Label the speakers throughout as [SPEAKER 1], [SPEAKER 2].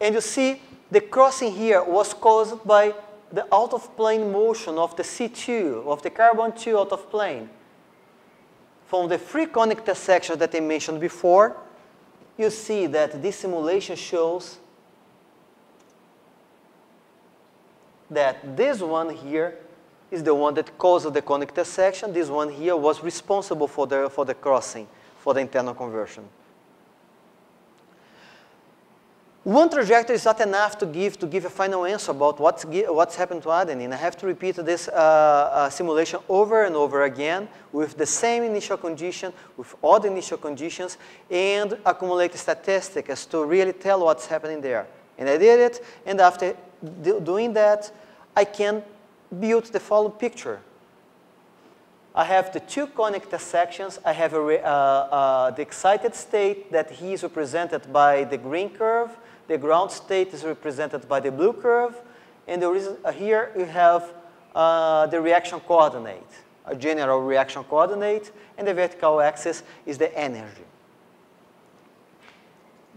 [SPEAKER 1] And you see the crossing here was caused by the out-of-plane motion of the C2, of the carbon-2 out of plane. From the free conic intersection that I mentioned before, you see that this simulation shows that this one here is the one that caused the conic intersection. This one here was responsible for the, for the crossing, for the internal conversion. One trajectory is not enough to give, to give a final answer about what's, what's happened to adenine. I have to repeat this uh, uh, simulation over and over again with the same initial condition, with all the initial conditions, and accumulate statistics to really tell what's happening there. And I did it, and after doing that, I can build the following picture. I have the two conic sections. I have a, uh, uh, the excited state that he is represented by the green curve, the ground state is represented by the blue curve. And uh, here you have uh, the reaction coordinate, a general reaction coordinate. And the vertical axis is the energy.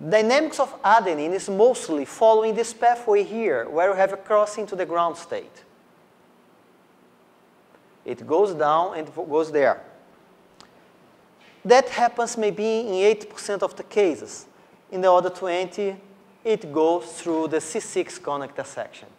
[SPEAKER 1] Dynamics of adenine is mostly following this pathway here, where you have a crossing to the ground state. It goes down and goes there. That happens maybe in 8% of the cases. In the other 20, it goes through the C6 conic intersection.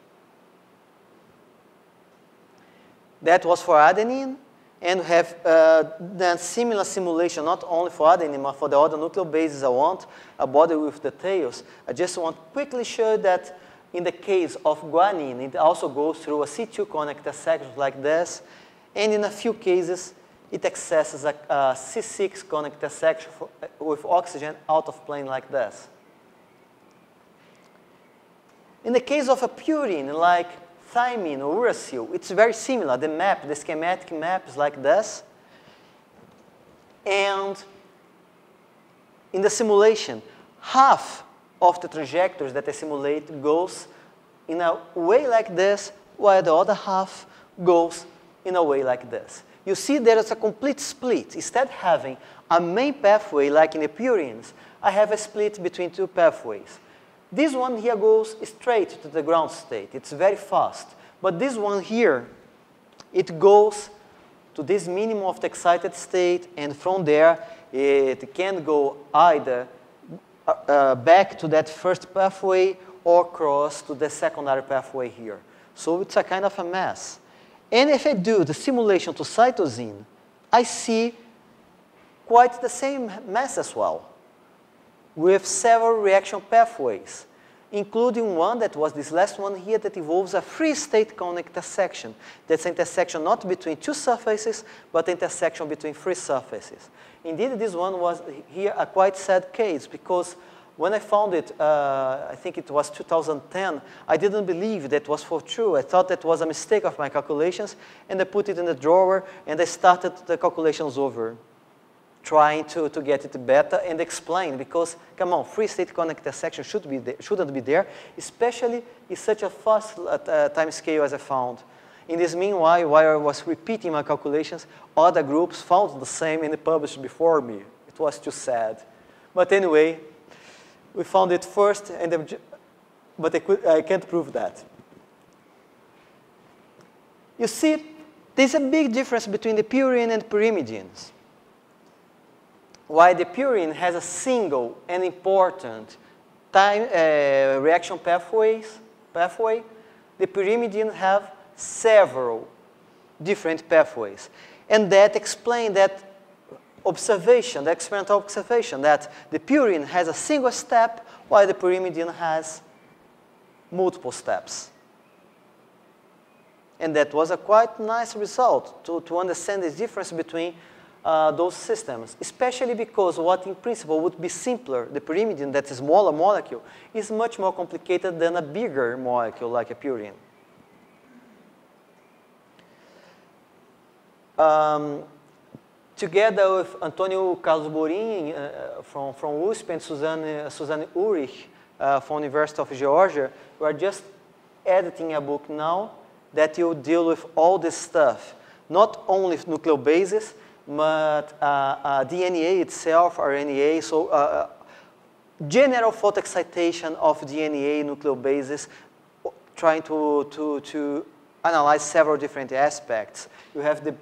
[SPEAKER 1] That was for adenine, and we have uh, done similar simulation, not only for adenine, but for the other nucleobases I want, a body with details. I just want to quickly show that in the case of guanine, it also goes through a C2 conic intersection like this, and in a few cases, it accesses a, a C6 conic intersection for, with oxygen out of plane like this. In the case of a purine like thymine or uracil, it's very similar. The map, the schematic map is like this. And in the simulation, half of the trajectories that I simulate goes in a way like this, while the other half goes in a way like this. You see there is a complete split. Instead having a main pathway like in purines, I have a split between two pathways. This one here goes straight to the ground state. It's very fast. But this one here, it goes to this minimum of the excited state, and from there, it can go either uh, uh, back to that first pathway or cross to the secondary pathway here. So it's a kind of a mess. And if I do the simulation to cytosine, I see quite the same mess as well with several reaction pathways, including one that was this last one here that involves a free state conic intersection. That's an intersection not between two surfaces, but intersection between free surfaces. Indeed, this one was here a quite sad case because when I found it, uh, I think it was 2010, I didn't believe that was for true. I thought that was a mistake of my calculations, and I put it in the drawer, and I started the calculations over trying to, to get it better and explain because, come on, free state conic intersection should be there, shouldn't be there, especially in such a fast uh, time scale as I found. In this meanwhile, while I was repeating my calculations, other groups found the same and published before me. It was too sad. But anyway, we found it first, and but I, could, I can't prove that. You see, there's a big difference between the purine and pyrimidines. Why the purine has a single and important time, uh, reaction pathways, pathway, the pyrimidines have several different pathways. And that explains that observation, the experimental observation, that the purine has a single step while the pyrimidine has multiple steps. And that was a quite nice result to, to understand the difference between uh, those systems, especially because what in principle would be simpler, the pyrimidine, that's a smaller molecule, is much more complicated than a bigger molecule like a purine. Um, together with Antonio Carlos Borin uh, from, from USP and Susanne, Susanne Ullrich uh, from University of Georgia, we are just editing a book now that will deal with all this stuff, not only nucleobases, but uh, uh, DNA itself, RNA, so uh, uh, general photoexcitation of DNA nucleobases, trying to, to, to analyze several different aspects. You have the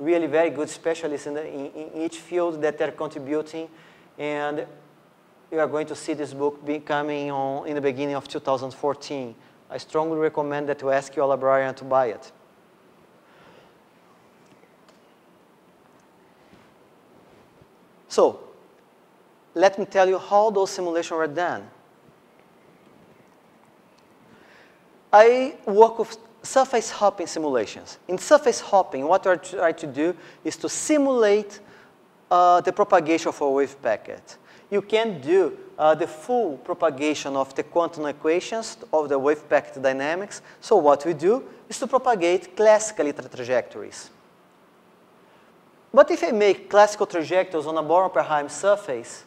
[SPEAKER 1] really very good specialists in, the, in, in each field that they are contributing, and you are going to see this book be coming on in the beginning of 2014. I strongly recommend that you ask your librarian to buy it. So, let me tell you how those simulations were done. I work with surface hopping simulations. In surface hopping, what I try to do is to simulate uh, the propagation of a wave packet. You can do uh, the full propagation of the quantum equations of the wave packet dynamics. So what we do is to propagate classical tra trajectories. But if I make classical trajectories on a Born-Oppenheim surface,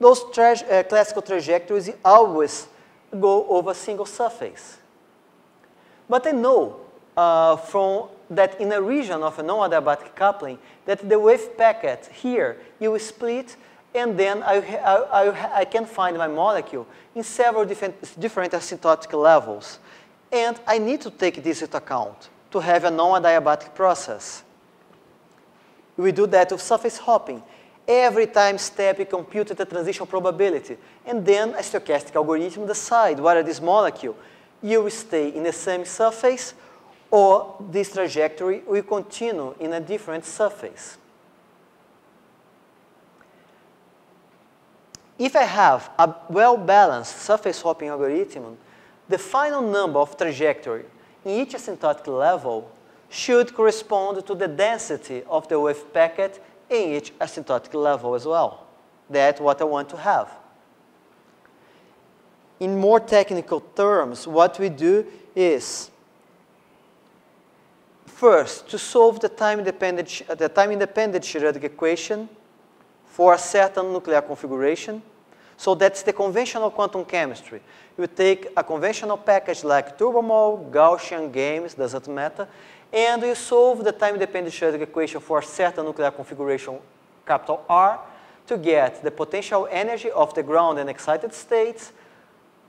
[SPEAKER 1] those tra uh, classical trajectories always go over a single surface. But I know uh, from that in a region of a non-adiabatic coupling that the wave packet here, you split and then I, I, I, can find my molecule in several different, different asymptotic levels. And I need to take this into account to have a non-adiabatic process. We do that with surface hopping. Every time step, we compute the transition probability. And then a stochastic algorithm decide whether this molecule you will stay in the same surface or this trajectory will continue in a different surface. If I have a well-balanced surface hopping algorithm, the final number of trajectory in each asymptotic level should correspond to the density of the wave packet in each asymptotic level as well. That's what I want to have in more technical terms, what we do is first to solve the time-independent the time-independent Schrödinger equation for a certain nuclear configuration. So that's the conventional quantum chemistry. You take a conventional package like turbomole, Gaussian GAMESS, doesn't matter, and you solve the time-dependent Schrödinger equation for a certain nuclear configuration, capital R, to get the potential energy of the ground and excited states,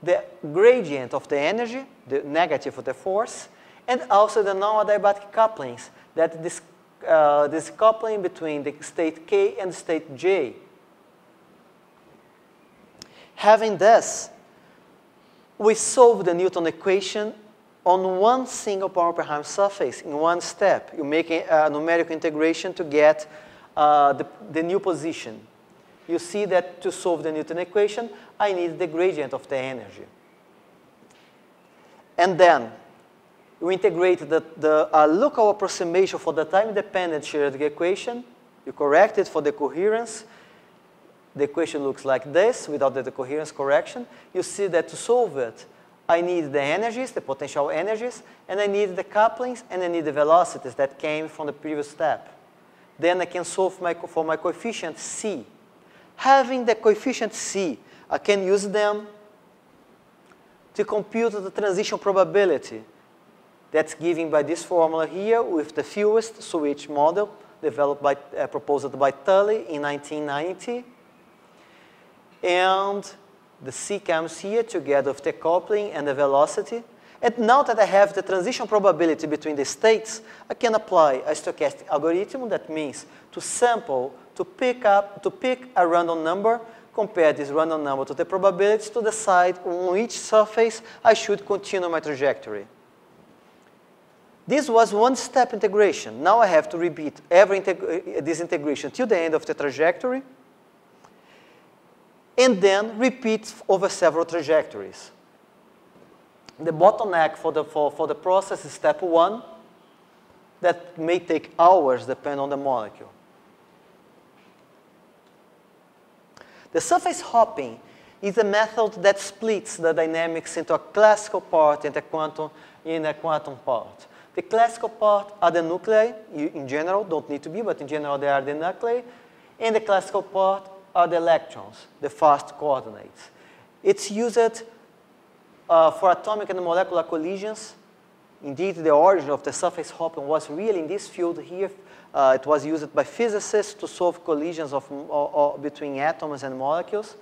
[SPEAKER 1] the gradient of the energy, the negative of the force, and also the non-adiabatic couplings, that this, uh, this coupling between the state K and state J. Having this, we solve the Newton equation on one single Born-Oppenheim surface in one step. You make a, numerical integration to get uh, the, the new position you see that to solve the Newton equation, I need the gradient of the energy. And then you integrate the, the uh, local approximation for the time-dependent Schrödinger equation. You correct it for the coherence. The equation looks like this without the, the coherence correction. You see that to solve it, I need the energies, the potential energies, and I need the couplings, and I need the velocities that came from the previous step. Then I can solve my, for my coefficient C. Having the coefficient C, I can use them to compute the transition probability that's given by this formula here with the fewest switch model developed by, uh, proposed by Tully in 1990. And the C comes here together with the coupling and the velocity. And now that I have the transition probability between the states, I can apply a stochastic algorithm that means to sample to pick up, to pick a random number, compare this random number to the probability to decide on which surface I should continue my trajectory. This was one-step integration. Now I have to repeat every integ uh, this integration till the end of the trajectory, and then repeat over several trajectories. The bottleneck for the, for, for the process is step one. That may take hours, depending on the molecule. The surface hopping is a method that splits the dynamics into a classical part and a quantum in a quantum part. The classical part are the nuclei, you, in general, don't need to be, but in general they are the nuclei. And the classical part are the electrons, the fast coordinates. It's used uh, for atomic and molecular collisions Indeed, the origin of the surface hopping was really in this field here. Uh, it was used by physicists to solve collisions of, between atoms and molecules.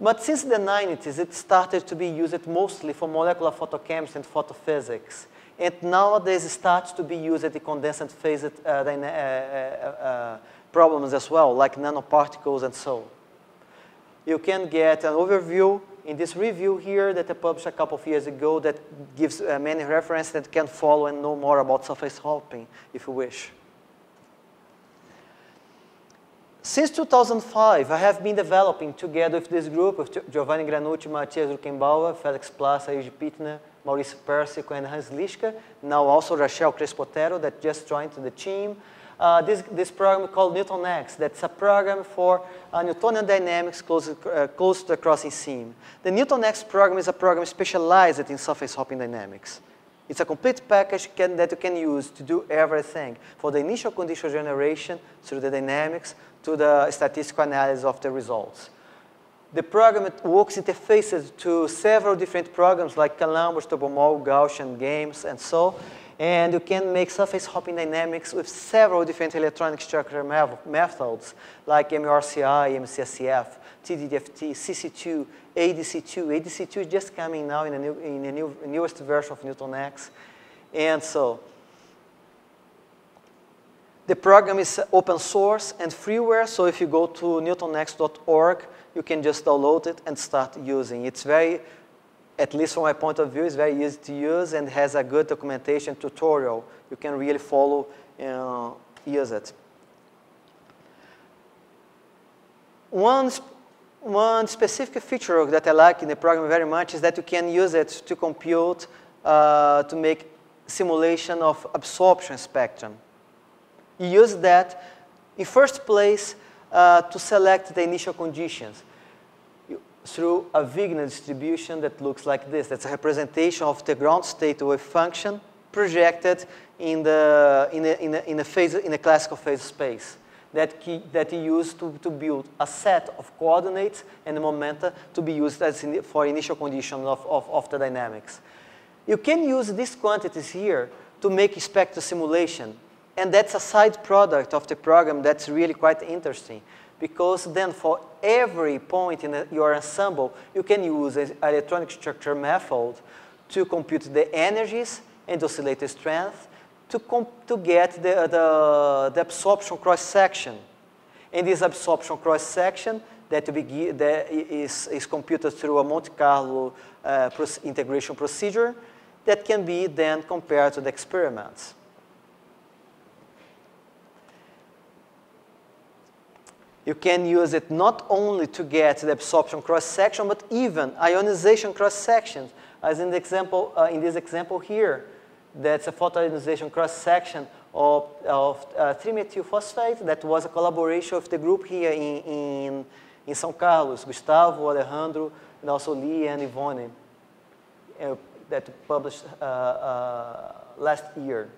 [SPEAKER 1] But since the 90s, it started to be used mostly for molecular photochemistry and photophysics. And nowadays, it starts to be used in condensate phase uh, uh, uh, uh, problems as well, like nanoparticles and so. You can get an overview in this review here that I published a couple of years ago that gives uh, many references that can follow and know more about surface hopping if you wish. Since 2005, I have been developing together with this group of Giovanni Granucci, Matthias Ruckenbauer, Felix Plasser, Jiri Pittner, Maurizio Persico, and Hans Lischka, now also Rachel Crespo-Otero that just joined the team. Uh, this, this program called Newton-X. That's a program for uh, Newtonian dynamics close, uh, close to the crossing seam. The Newton-X program is a program specialized in surface hopping dynamics. It's a complete package can, that you can use to do everything, for the initial condition generation, through the dynamics, to the statistical analysis of the results. The program works interfaces to several different programs like Columbus, Turbomole, Gaussian, GAMESS, and so. And you can make surface hopping dynamics with several different electronic structure methods like MRCI, MCSCF, TDDFT, CC2, ADC2. ADC2 is just coming now in the new, in new, newest version of Newton-X. And so the program is open source and freeware, so if you go to newtonx.org, you can just download it and start using. It's very, at least from my point of view, it's very easy to use and has a good documentation tutorial. You can really follow, uh, use it. One one specific feature that I like in the program very much is that you can use it to compute, uh, to make simulation of absorption spectrum. You use that in first place uh, to select the initial conditions through a Wigner distribution that looks like this. That's a representation of the ground state wave function projected in the, in a, in a, in a, phase, in a classical phase space that, key, that he used to, to build a set of coordinates and momenta to be used as in, for initial condition of, of, of the dynamics. You can use these quantities here to make spectral simulation. And that's a side product of the program that's really quite interesting because then for every point in your ensemble, you can use an electronic structure method to compute the energies and oscillator strength to, to get the, the, the absorption cross-section. And this absorption cross-section that, that is, is computed through a Monte Carlo uh, integration procedure that can be then compared to the experiments. You can use it not only to get the absorption cross-section, but even ionization cross-sections, as in, the example, uh, in this example here that's a photoionization cross-section of, of uh, 3-methyl phosphate that was a collaboration of the group here in, in, in São Carlos, Gustavo, Alejandro, and also Lee and Yvonne, uh, that published uh, uh last year.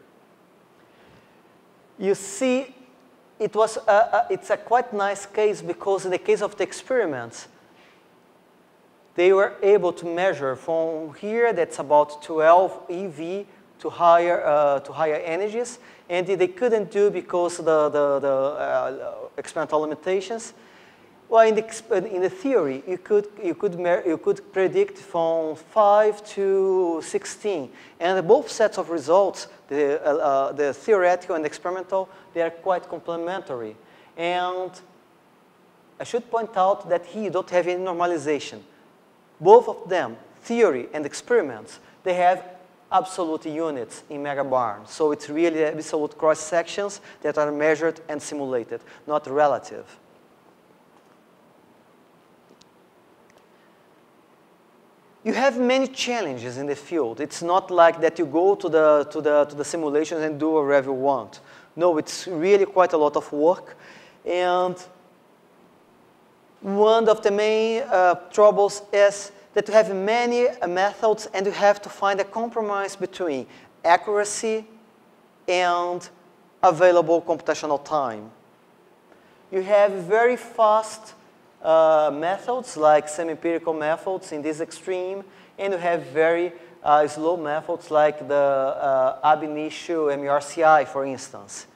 [SPEAKER 1] You see, it was a, a, it's a quite nice case because in the case of the experiments, they were able to measure from here, that's about 12 EV to higher, uh, to higher energies, and they couldn't do because the, the, the uh, experimental limitations. Well, in the, in the theory, you could, you, could you could predict from 5 to 16. And both sets of results, the, uh, uh the theoretical and experimental, they are quite complementary. And I should point out that here you don't have any normalization. Both of them, theory and experiments, they have absolute units in megabarn. So it's really absolute cross sections that are measured and simulated, not relative. You have many challenges in the field. It's not like that you go to the, to the, to the simulations and do whatever you want. No, it's really quite a lot of work. And one of the main uh, troubles is that you have many uh, methods and you have to find a compromise between accuracy and available computational time. You have very fast methods like semi-empirical methods in this extreme, and you have very uh, slow methods like the uh, ab initio MRCI, for instance.